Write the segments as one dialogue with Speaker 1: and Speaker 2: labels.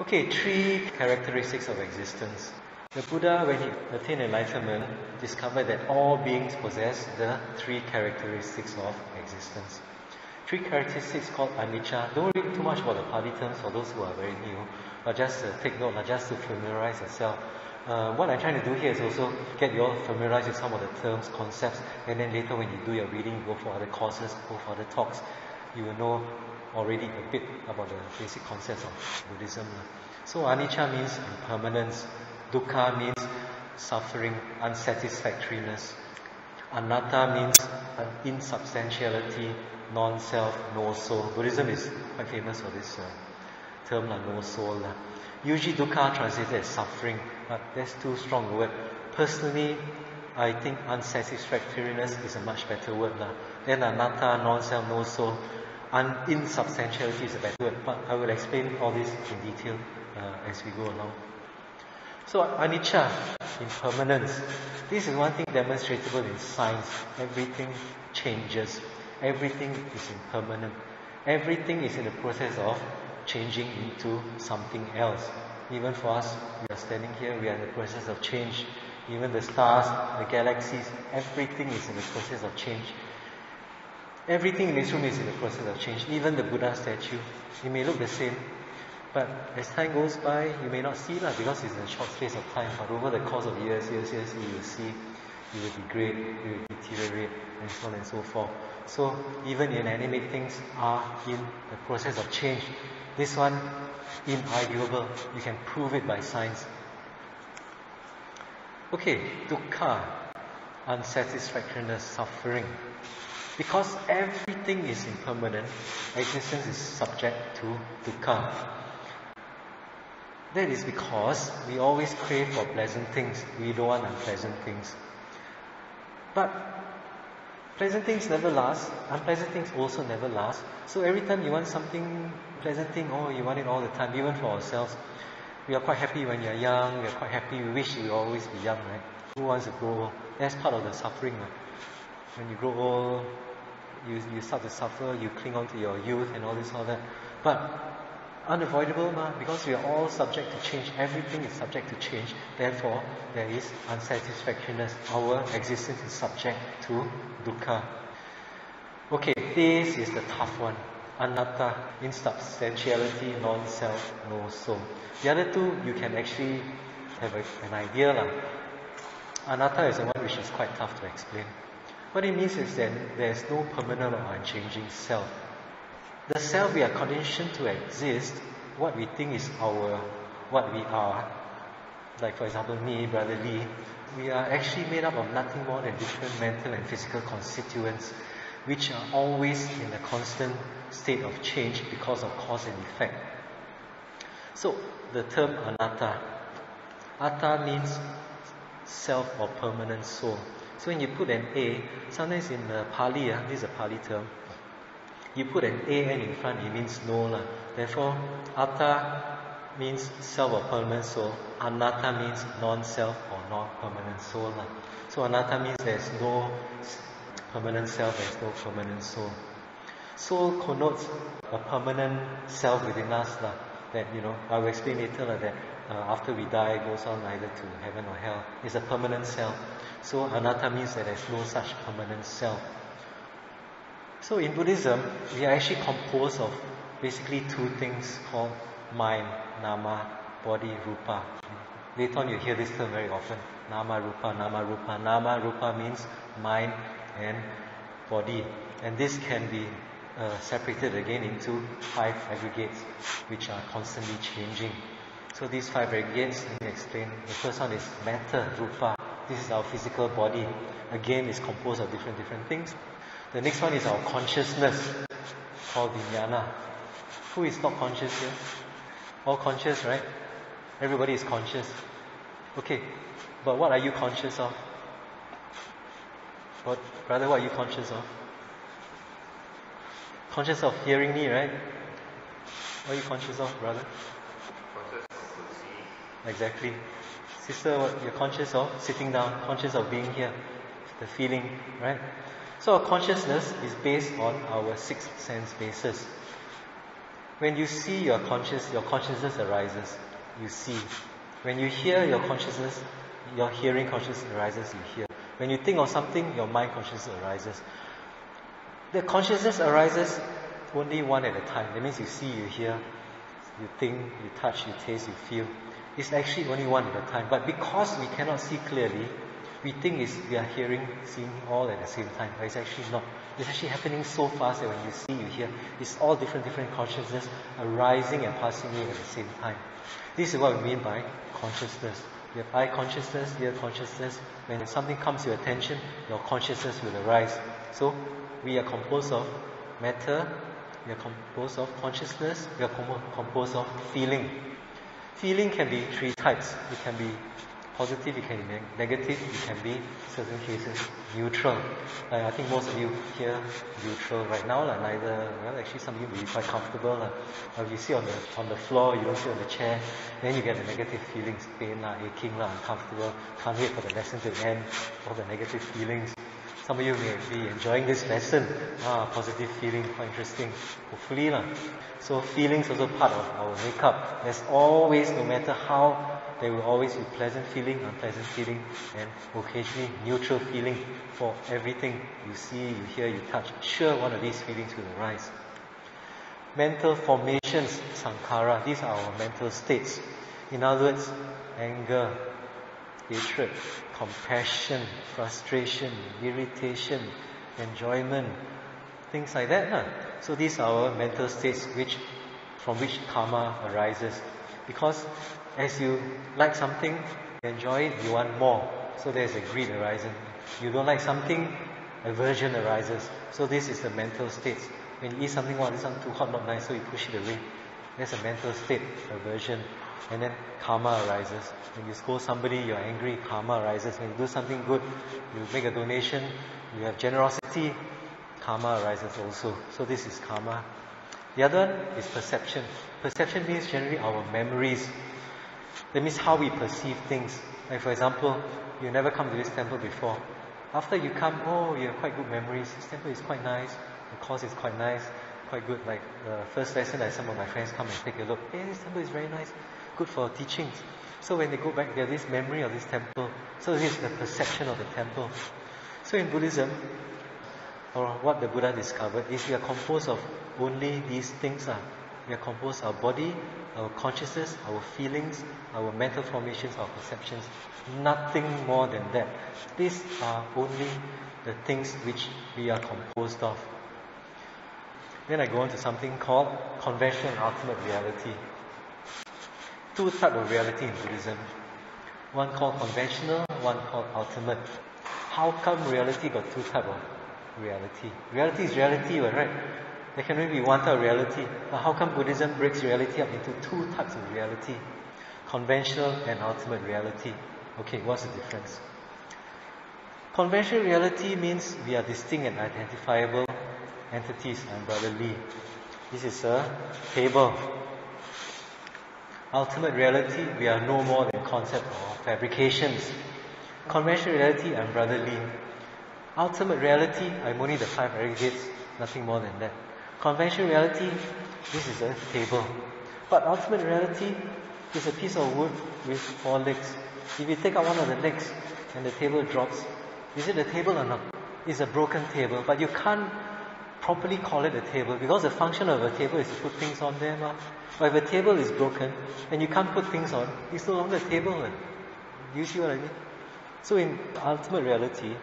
Speaker 1: Okay, three characteristics of existence. The Buddha, when he attained enlightenment, discovered that all beings possess the three characteristics of existence. Three characteristics called anicca. Don't read too much about the Pali terms for those who are very new, but just uh, take note, just to familiarize yourself. Uh, what I'm trying to do here is also get you all familiarized with some of the terms, concepts, and then later when you do your reading, go for other courses, go for other talks, you will know already a bit about the basic concepts of Buddhism. So anicca means impermanence, dukkha means suffering, unsatisfactoriness. Anatta means insubstantiality, non-self, no soul. Buddhism is quite famous for this uh, term, la, no soul. La. Usually dukkha translated as suffering, but that's too strong a word. Personally, I think unsatisfactoriness is a much better word. La. Then anatta, non-self, no soul. Un- insubstantiality is a better word, but I will explain all this in detail uh, as we go along. So anicca, impermanence. This is one thing demonstrable in science. Everything changes. Everything is impermanent. Everything is in the process of changing into something else. Even for us, we are standing here, we are in the process of change. Even the stars, the galaxies, everything is in the process of change. Everything in this room is in the process of change. Even the Buddha statue, it may look the same, but as time goes by, you may not see that because it's a short space of time. But over the course of years, years, years, you will see, you will degrade, you will deteriorate, and so on and so forth. So even inanimate things are in the process of change. This one, inarguable. You can prove it by science. Okay, dukkha, unsatisfactoriness, suffering. Because everything is impermanent, existence is subject to dukkha. That is because we always crave for pleasant things. We don't want unpleasant things. But pleasant things never last. Unpleasant things also never last. So every time you want something pleasant thing, oh, you want it all the time, even for ourselves. We are quite happy when you're young. We are quite happy. We wish we always be young, right? Who wants to grow? That's part of the suffering. Right? When you grow old, you, you start to suffer. You cling on to your youth and all this, all that. But unavoidable ma, because we are all subject to change. Everything is subject to change. Therefore, there is unsatisfactoriness. Our existence is subject to dukkha. Okay, this is the tough one. Anatta, insubstantiality, non-self, no soul. The other two, you can actually have a, an idea. La. Anatta is the one which is quite tough to explain. What it means is that there's no permanent or unchanging self. The self we are conditioned to exist, what we think is our, what we are, like for example me, Brother Lee, we are actually made up of nothing more than different mental and physical constituents, which are always in a constant state of change because of cause and effect. So, the term anatta. Atta means self or permanent soul. So when you put an A, sometimes in the Pali, uh, this is a Pali term, you put an AN in front, it means no. La. Therefore, Atta means self or permanent soul. Anatta means non-self or non-permanent soul. La. So anatta means there's no permanent self, there's no permanent soul. Soul connotes a permanent self within us. La, that, you know, I will explain later la, that uh, after we die, goes on either to heaven or hell. It's a permanent self. So anatta means that there's no such permanent self. So in Buddhism, we are actually composed of basically two things called mind, nama, body, rupa. Later on you hear this term very often. Nama, rupa, nama, rupa. Nama, rupa means mind and body. And this can be uh, separated again into five aggregates which are constantly changing. So these five aggregates, let me explain. The first one is matter, rupa. This is our physical body. Again, is composed of different different things. The next one is our consciousness, called vijnana. Who is not conscious here? All conscious, right? Everybody is conscious. Okay, but what are you conscious of? What, brother, what are you conscious of? Conscious of hearing me, right? What are you conscious of, brother? Exactly. Sister, what you're conscious of? Sitting down, conscious of being here. The feeling, right? So our consciousness is based on our sixth sense basis. When you see your conscious, your consciousness arises. You see. When you hear your consciousness, your hearing consciousness arises, you hear. When you think of something, your mind consciousness arises. The consciousness arises only one at a time. That means you see, you hear, you think, you touch, you taste, you feel. It's actually only one at a time. But because we cannot see clearly, we think it's, we are hearing, seeing all at the same time. But it's actually not. It's actually happening so fast that when you see, you hear, it's all different, different consciousness arising and passing away at the same time. This is what we mean by consciousness. You have eye consciousness, ear consciousness. When something comes to your attention, your consciousness will arise. So, we are composed of matter, we are composed of consciousness, we are composed of feeling. Feeling can be three types. It can be positive, it can be negative, it can be, certain cases, neutral. I think most of you here neutral right now, like neither, well, actually some of you will be quite comfortable. You sit on the, on the floor, you don't sit on the chair, then you get the negative feelings, pain, lah, aching, lah, uncomfortable, can't wait for the lesson to end, all the negative feelings. Some of you may be enjoying this lesson. Ah, positive feeling, quite interesting. Hopefully lah. So feelings also part of our makeup. There's always, no matter how, there will always be pleasant feeling, unpleasant feeling, and occasionally neutral feeling for everything you see, you hear, you touch. Sure, one of these feelings will arise. Mental formations, sankhara, these are our mental states. In other words, anger, hatred, compassion, frustration, irritation, enjoyment, things like that. Huh? So these are our mental states which from which karma arises. Because as you like something, you enjoy it, you want more. So there's a greed arising. You don't like something, aversion arises. So this is the mental states. When you eat something, wow, this one too hot, not nice, so you push it away. That's a mental state, aversion. And then karma arises. When you scold somebody, you're angry, karma arises. When you do something good, you make a donation, you have generosity, karma arises also. So this is karma. The other one is perception. Perception means generally our memories. That means how we perceive things. Like for example, you never come to this temple before. After you come, oh, you have quite good memories. This temple is quite nice. The course is quite nice, quite good. Like the first lesson, I some of my friends come and take a look. Hey, this temple is very nice good for teachings. So when they go back, they have this memory of this temple. So this is the perception of the temple. So in Buddhism, or what the Buddha discovered, is we are composed of only these things. Uh. We are composed of our body, our consciousness, our feelings, our mental formations, our perceptions. Nothing more than that. These are only the things which we are composed of. Then I go on to something called conventional ultimate reality two types of reality in Buddhism. One called conventional, one called ultimate. How come reality got two types of reality? Reality is reality, right? There can only be one type of reality. But how come Buddhism breaks reality up into two types of reality? Conventional and ultimate reality. Okay, what's the difference? Conventional reality means we are distinct and identifiable entities. I'm Brother Lee. This is a table Ultimate reality, we are no more than concepts or fabrications. Conventional reality, I'm Brother Lee. Ultimate reality, I'm only the five aggregates, nothing more than that. Conventional reality, this is a table. But ultimate reality is a piece of wood with four legs. If you take out one of the legs and the table drops, is it a table or not? It's a broken table, but you can't properly call it a table because the function of a table is to put things on there. But if a table is broken and you can't put things on, it's no longer a table. Man. Do you see what I mean? So in ultimate reality,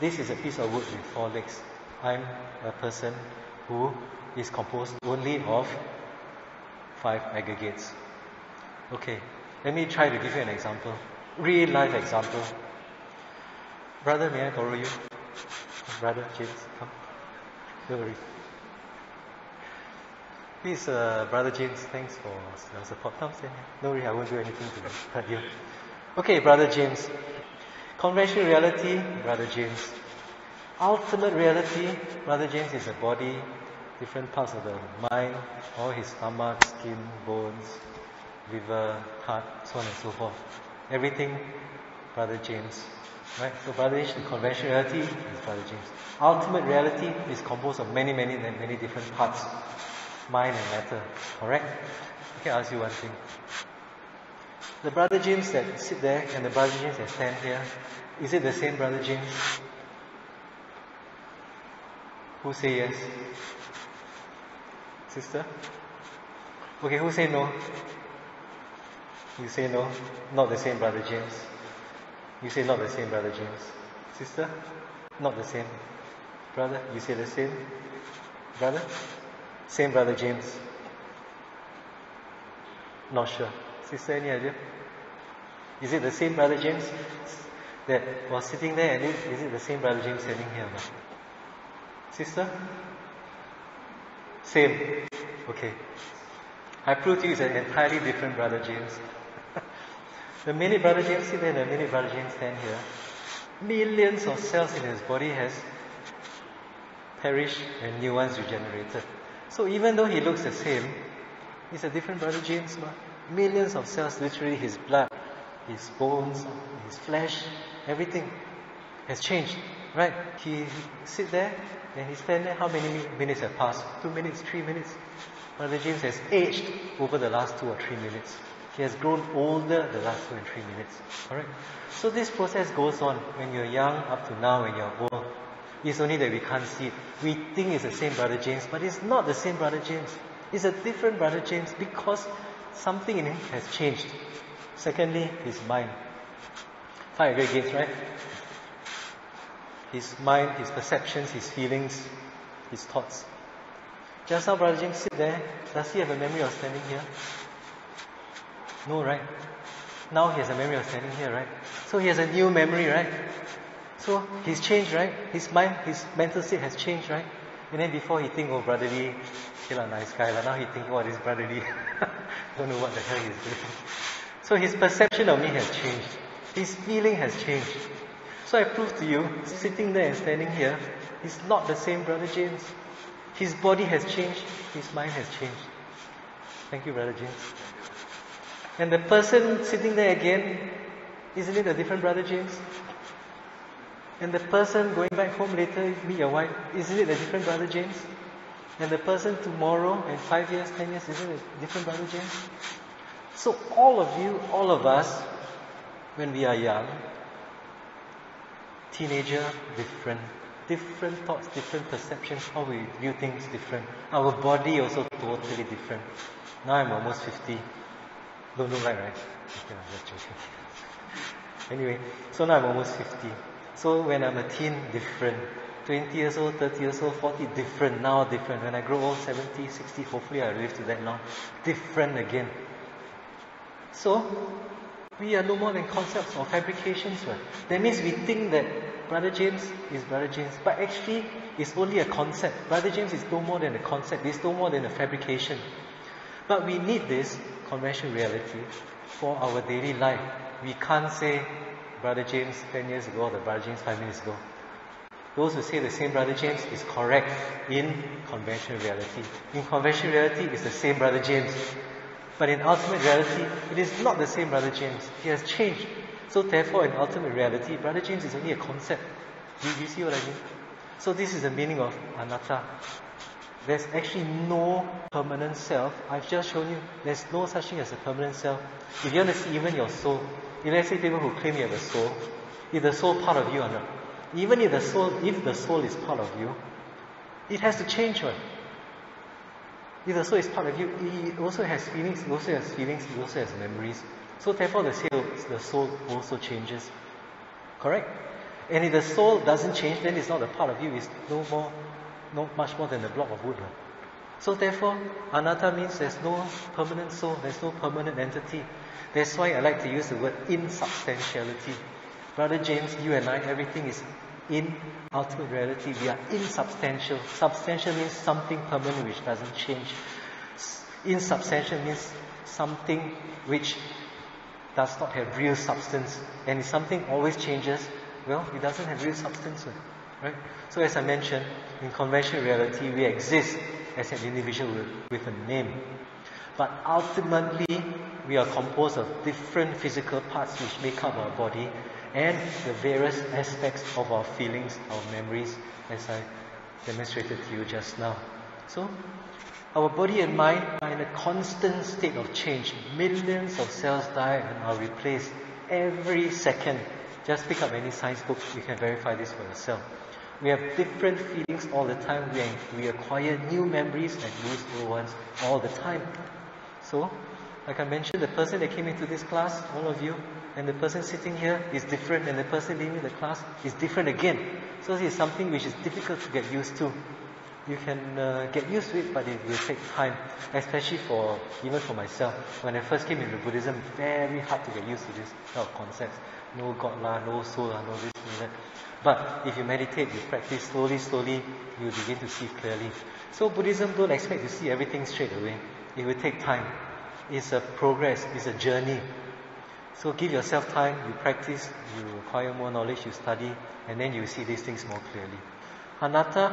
Speaker 1: this is a piece of wood with four legs. I'm a person who is composed only of five aggregates. Okay, let me try to give you an example. Real life example. Brother, may I borrow you? Brother James, come. Worry. Please, uh, Brother James, thanks for your support. Don't worry, I won't do anything to hurt you. Okay, Brother James. Conventional reality, Brother James. Ultimate reality, Brother James is a body, different parts of the mind, all his stomach, skin, bones, liver, heart, so on and so forth. Everything, Brother James. Right? So James, the conventional reality is Brother James. Ultimate reality is composed of many, many, many different parts. mind and matter. Correct? Okay, I'll ask you one thing. The brother James that sit there and the brother James that stand here, is it the same brother James? Who say yes? Sister? Okay, who say no? You say no? Not the same brother James. You say not the same brother James. Sister? Not the same. Brother? You say the same? Brother? Same brother James. Not sure. Sister, any idea? Is it the same brother James that was sitting there and is it the same brother James standing here? Sister? Same. Okay. I prove to you it's an entirely different brother James. The minute brother James sit there the minute brother James stand here, millions of cells in his body has perished and new ones regenerated. So even though he looks the same, he's a different brother James. Millions of cells, literally his blood, his bones, his flesh, everything has changed. Right? He sit there and he stand there. How many minutes have passed? Two minutes, three minutes. Brother James has aged over the last two or three minutes. He has grown older the last two and three minutes. Alright? So this process goes on when you're young up to now when you're old. It's only that we can't see it. We think it's the same brother James, but it's not the same brother James. It's a different brother James because something in him has changed. Secondly, his mind. Five gifts, right? His mind, his perceptions, his feelings, his thoughts. Just now Brother James sit there. Does he have a memory of standing here? No, right? Now he has a memory of standing here, right? So he has a new memory, right? So he's changed, right? His mind, his mental state has changed, right? And then before he think, oh, Brother Lee, okay, la, nice guy. La. Now he think, what oh, is Brother Lee? Don't know what the hell he's doing. So his perception of me has changed. His feeling has changed. So I prove to you, sitting there and standing here, he's not the same Brother James. His body has changed, his mind has changed. Thank you, Brother James. And the person sitting there again, isn't it a different Brother James? And the person going back home later, meet your wife, isn't it a different Brother James? And the person tomorrow, in five years, ten years, isn't it a different Brother James? So all of you, all of us, when we are young, teenager, different. Different thoughts, different perceptions, how we view things different. Our body also totally different. Now I'm almost 50. Don't like, right? Okay, I'm joking. Anyway, so now I'm almost 50. So when I'm a teen, different. 20 years old, 30 years old, 40, different. Now different. When I grow old, 70, 60, hopefully I live to that long. Different again. So, we are no more than concepts or fabrications. Right? That means we think that Brother James is Brother James, but actually it's only a concept. Brother James is no more than a concept, it's no more than a fabrication. But we need this conventional reality for our daily life. We can't say Brother James 10 years ago or the Brother James 5 minutes ago. Those who say the same Brother James is correct in conventional reality. In conventional reality, it's the same Brother James. But in ultimate reality, it is not the same Brother James. He has changed. So therefore, in ultimate reality, Brother James is only a concept. Do, do you see what I mean? So this is the meaning of anatta. There's actually no permanent self. I've just shown you there's no such thing as a permanent self. If you want to see even your soul, if let's say people who claim you have a soul, is the soul part of you or not? Even if the soul, if the soul is part of you, it has to change, right? If the soul is part of you, it also has feelings, it also has feelings, it also has memories. So therefore the soul, the soul also changes. Correct? And if the soul doesn't change, then it's not a part of you, it's no more, no much more than a block of wood. So therefore, anatta means there's no permanent soul, there's no permanent entity. That's why I like to use the word insubstantiality. Brother James, you and I, everything is in ultimate reality, we are insubstantial. Substantial means something permanent which doesn't change. Insubstantial means something which does not have real substance. And if something always changes, well, it doesn't have real substance. Right? So as I mentioned, in conventional reality, we exist as an individual with, with a name. But ultimately, we are composed of different physical parts which make up our body and the various aspects of our feelings, our memories, as I demonstrated to you just now. So, our body and mind are in a constant state of change. Millions of cells die and are replaced every second. Just pick up any science book, you can verify this for yourself. We have different feelings all the time. We, we acquire new memories and lose old ones all the time. So, like I mentioned, the person that came into this class, all of you, and the person sitting here is different, and the person leaving the class is different again. So this is something which is difficult to get used to. You can uh, get used to it, but it will take time, especially for even for myself. When I first came into Buddhism, very hard to get used to this kind of concepts. No God lah, no soul no this, no that. But if you meditate, you practice slowly, slowly, you begin to see clearly. So Buddhism don't expect to see everything straight away. It will take time. It's a progress, it's a journey. So give yourself time, you practice, you acquire more knowledge, you study, and then you see these things more clearly. Anatta,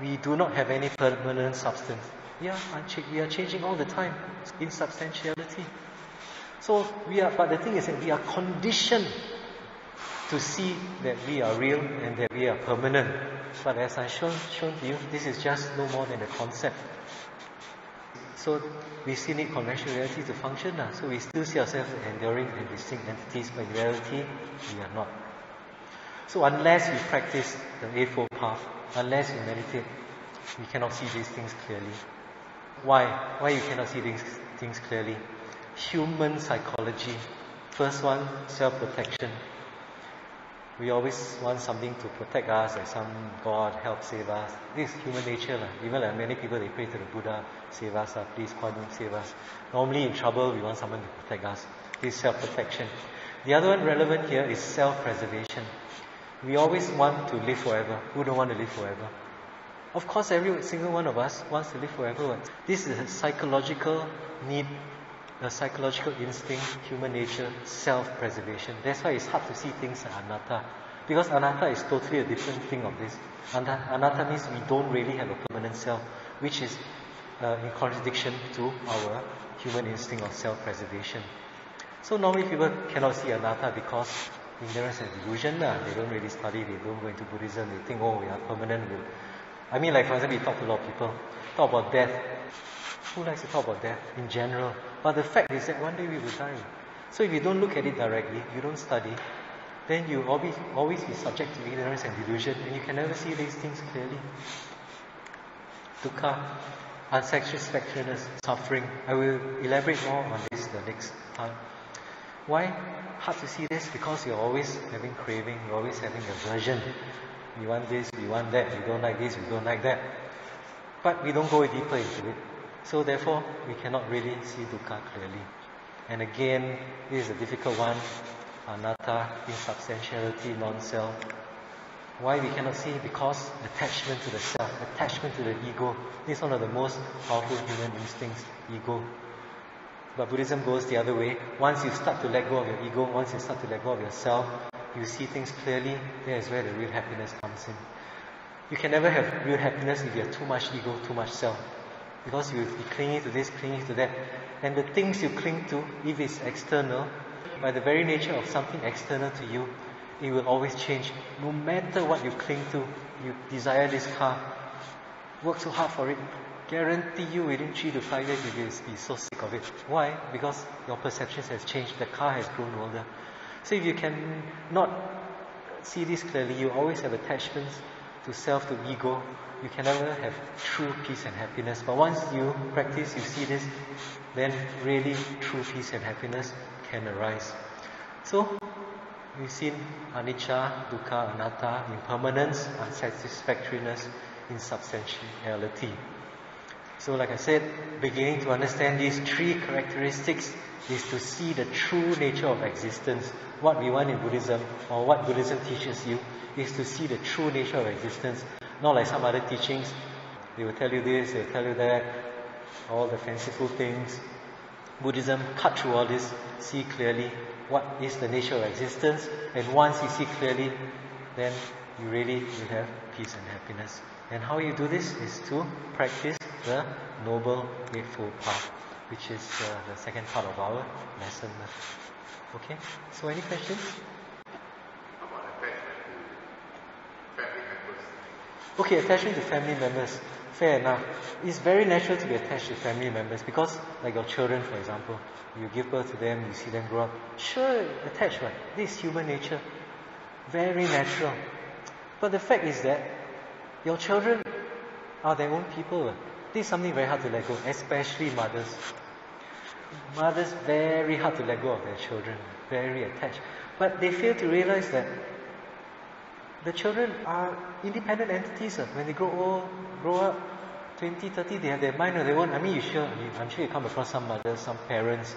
Speaker 1: we do not have any permanent substance. Yeah, we are changing all the time in substantiality. So we are, but the thing is that we are conditioned to see that we are real and that we are permanent. But as I've shown, shown to you, this is just no more than a concept. So we still need conventional reality to function. So we still see ourselves as enduring and distinct entities, but in reality, we are not. So unless we practice the Eightfold Path, unless we meditate, we cannot see these things clearly. Why? Why you cannot see these things clearly? Human psychology. First one, self-protection. We always want something to protect us, like some God help save us. This is human nature. Even like many people, they pray to the Buddha, save us, la, please, Kuan Yin, save us. Normally in trouble, we want someone to protect us. This self-protection. The other one relevant here is self-preservation. We always want to live forever. Who don't want to live forever? Of course, every single one of us wants to live forever. This is a psychological need a psychological instinct, human nature, self-preservation. That's why it's hard to see things like anatta. Because anatta is totally a different thing of this. Anatta means we don't really have a permanent self, which is uh, in contradiction to our human instinct of self-preservation. So normally people cannot see anatta because ignorance and delusion. Nah. They don't really study, they don't go into Buddhism, they think, oh, we are permanent. I mean, like for example, we talk to a lot of people, talk about death. Who likes to talk about death in general? But the fact is that one day we will die. So if you don't look at it directly, you don't study, then you always always be subject to ignorance and delusion, and you can never see these things clearly. Dukkha, unsatisfactoriness, suffering. I will elaborate more on this the next part. Why hard to see this? Because you're always having craving, you're always having aversion. We want this, we want that, we don't like this, we don't like that. But we don't go deeper into it. So therefore, we cannot really see dukkha clearly. And again, this is a difficult one. Anatta, insubstantiality, non-self. Why we cannot see? Because attachment to the self, attachment to the ego. This is one of the most powerful human instincts, ego. But Buddhism goes the other way. Once you start to let go of your ego, once you start to let go of yourself, you see things clearly, there is where the real happiness comes in. You can never have real happiness if you have too much ego, too much self. Because you'll be clinging to this, clinging to that. And the things you cling to, if it's external, by the very nature of something external to you, it will always change. No matter what you cling to, you desire this car, work so hard for it, guarantee you within three to five years you will be so sick of it. Why? Because your perceptions has changed, the car has grown older. So if you can not see this clearly, you always have attachments to self, to ego, you can never have true peace and happiness. But once you practice, you see this, then really true peace and happiness can arise. So, we've seen anicca, dukkha, anatta, impermanence, unsatisfactoriness, insubstantiality. So, like I said, beginning to understand these three characteristics is to see the true nature of existence. What we want in Buddhism, or what Buddhism teaches you, is to see the true nature of existence. Not like some other teachings. They will tell you this, they will tell you that, all the fanciful things. Buddhism cut through all this, see clearly what is the nature of existence, and once you see clearly, then you really will have peace and happiness. And how you do this is to practice the Noble Eightfold Path, which is uh, the second part of our lesson. Okay, so any questions? Okay, attachment to family members. fair enough. It's very natural to be attached to family members because, like your children, for example, you give birth to them, you see them grow up. Sure, attached, right? This is human nature. Very natural. But the fact is that your children are their own people. This is something very hard to let go, especially mothers. Mothers very hard to let go of their children, very attached. But they fail to realize that the children are independent entities. Ah. When they grow old, grow up, 20, 30, they have their mind ah. of their own. I mean, you sure, I'm sure you come across some mothers, some parents,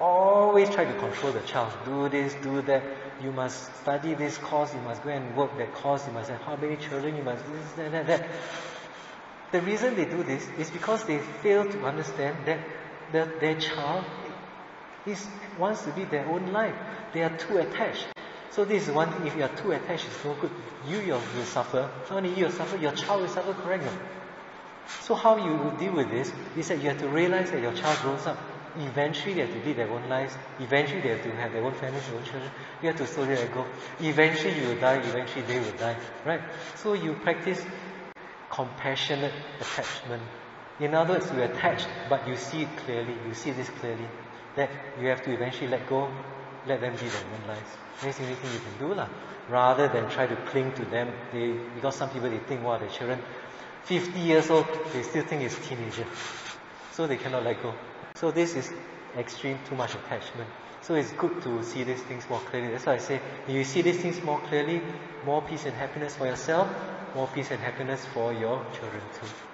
Speaker 1: always try to control the child. Do this, do that. You must study this course, you must go and work that course, you must have how many children, you must this, that, that, that. The reason they do this is because they fail to understand that the, their child is, wants to be their own life. They are too attached. So this is one thing, if you are too attached, it's no good. You will suffer. Not only you will suffer, your child will suffer, correct? So how you deal with this is that you have to realize that your child grows up. Eventually they have to lead their own lives. Eventually they have to have their own families, their own children. You have to slowly let go. Eventually you will die, eventually they will die. Right? So you practice compassionate attachment. In other words, you're attached, but you see it clearly, you see this clearly, that you have to eventually let go, let them be their own lives. That's the only thing you can do, lah. Rather than try to cling to them, they, because some people they think, wow, their children, 50 years old, they still think it's teenager. So they cannot let go. So this is extreme, too much attachment. So it's good to see these things more clearly. That's why I say, if you see these things more clearly, more peace and happiness for yourself, more peace and happiness for your children too.